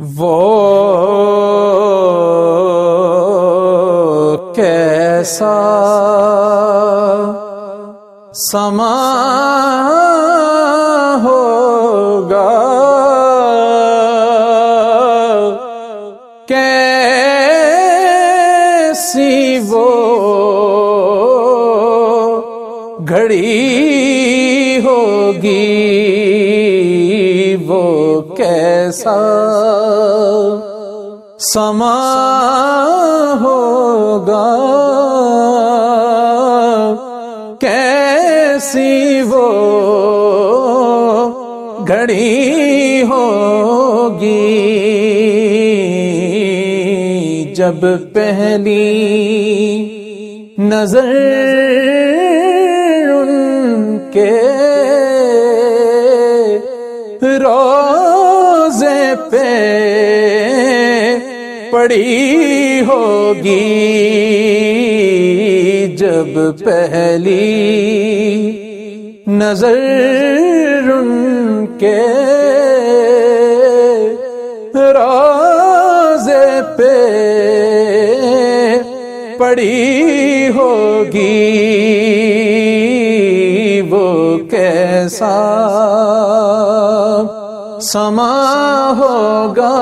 वो कैसा समा होगा? कैसी वो घड़ी होगी वो कैसा समा होगा। कैसी वो घड़ी होगी जब पहली नज़र उनके पड़ी होगी जब पहली नज़र उनके रोज़े पे पड़ी होगी वो कैसा समा होगा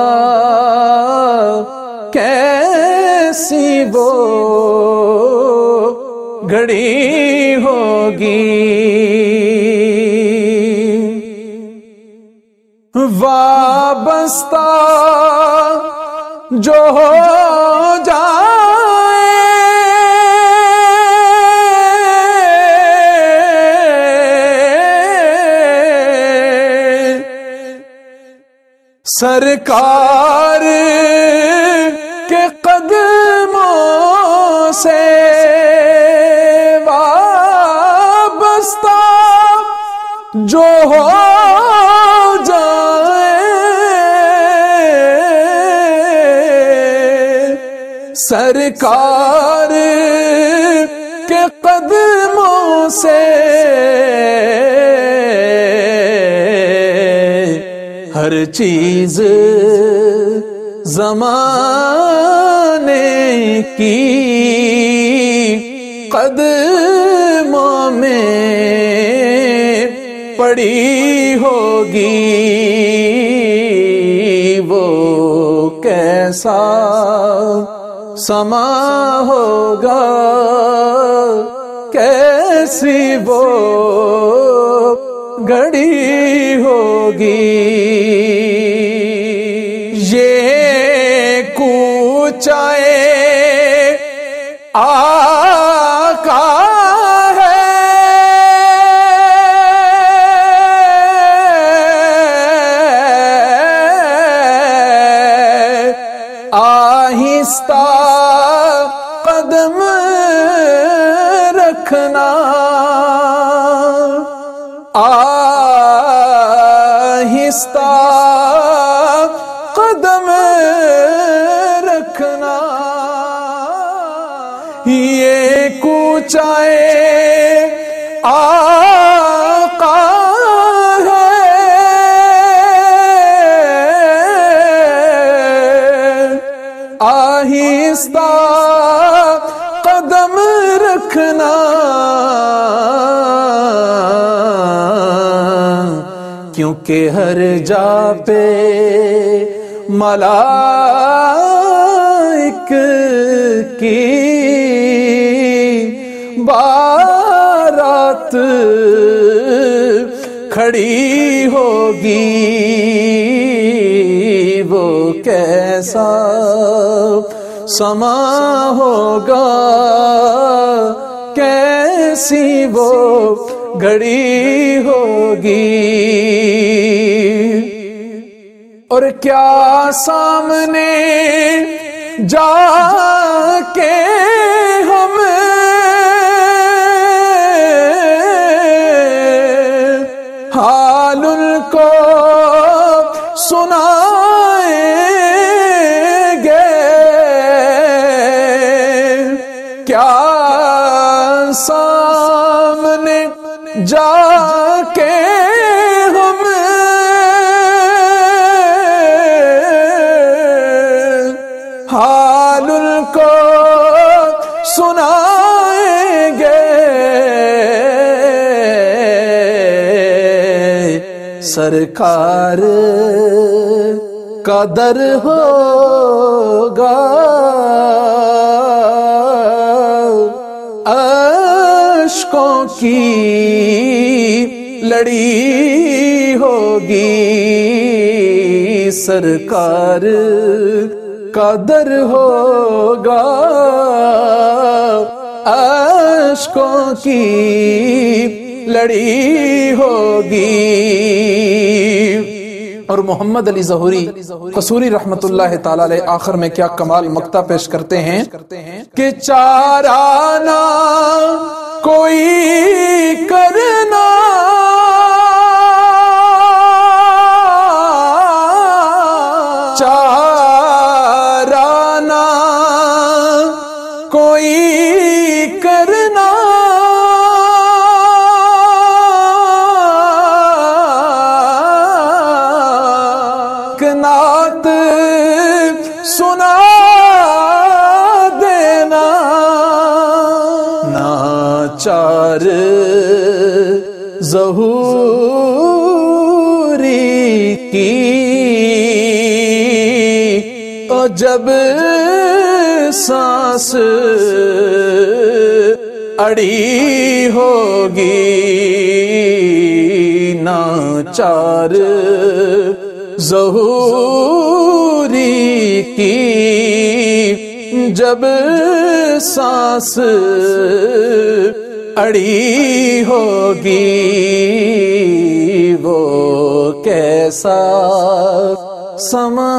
कैसी वो घड़ी होगी। वाबस्ता जो हो जाए। सरकार से वाबस्ता जो हो जाए। सरकार के कदमों से हर चीज़ जमाने की कदमों में पड़ी होगी वो कैसा समा होगा कैसी वो घड़ी होगी। कूचाए आका है। आहिस्ता कदम रखना। ये कूचाए आका है। आहिस्ता कदम रखना। क्योंकि हर जा पे मलाइक की बारात खड़ी होगी, वो कैसा समा होगा, कैसी वो घड़ी होगी। और क्या सामने जाके सुनाएँगे। क्या सामने जाके सरकार का दर होगा। अशकों की लड़ी होगी। सरकार का दर होगा। अशकों की लड़ी होगी। और मोहम्मद अली जहूरी, कसूरी रहमत आखिर में क्या कमाल मक्ता पेश करते हैं कि चाराना कोई करना नात सुना देना। नाचार जहूरी की और जब सांस अड़ी होगी। नाचार जहूरी की जब सांस अड़ी होगी वो कैसा समा